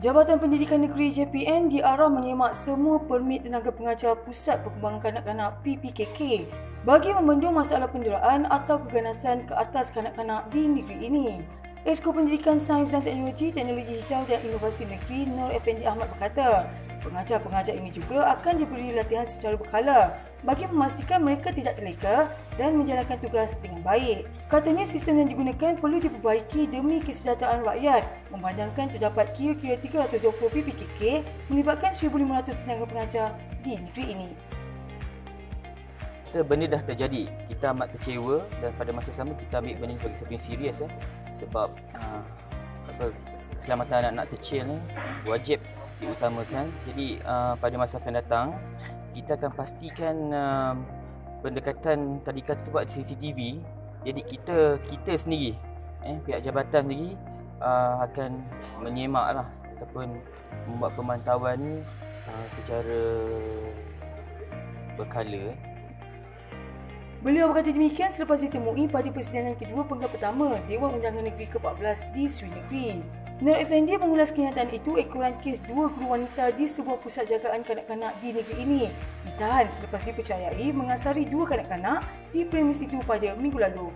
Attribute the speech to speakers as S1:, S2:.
S1: Jabatan Pendidikan Negeri JPN diarah menyemak semua permit tenaga pengajar Pusat Perkembangan Kanak-Kanak PPKK bagi membendung masalah penderaan atau keganasan ke atas kanak-kanak di negeri ini. Esko Pendidikan Sains dan Teknologi, Teknologi Hijau dan Inovasi Negeri Nur Effendi Ahmad berkata, pengajar-pengajar ini juga akan diberi latihan secara berkala bagi memastikan mereka tidak terleka dan menjalankan tugas dengan baik. Katanya sistem yang digunakan perlu diperbaiki demi kesejahteraan rakyat memandangkan terdapat kira-kira 320 PPKK melibatkan 1,500 tenaga pengajar di negeri ini.
S2: Kita benda dah terjadi. Kita amat kecewa dan pada masa sama kita ambil benda sebagai sesuatu yang serius eh. sebab uh, apa keselamatan anak-anak kecil ni wajib diutamakan. Jadi uh, pada masa akan datang kita akan pastikan uh, pendekatan tadi kata sebab CCTV jadi kita kita sendiri eh pihak jabatan sendiri uh, akan menyemak lah ataupun membuat pemantauan uh, secara berkala
S1: Beliau berkata demikian selepas ditemui pada persidangan kedua penggal pertama Dewan Undangan Negeri ke-14 di Sri Negeri. Nur Effendi mengulas kenyataan itu ekoran kes dua guru wanita di sebuah pusat jagaan kanak-kanak di negeri ini ditahan selepas dipercayai mengasari dua kanak-kanak di premis itu pada minggu lalu.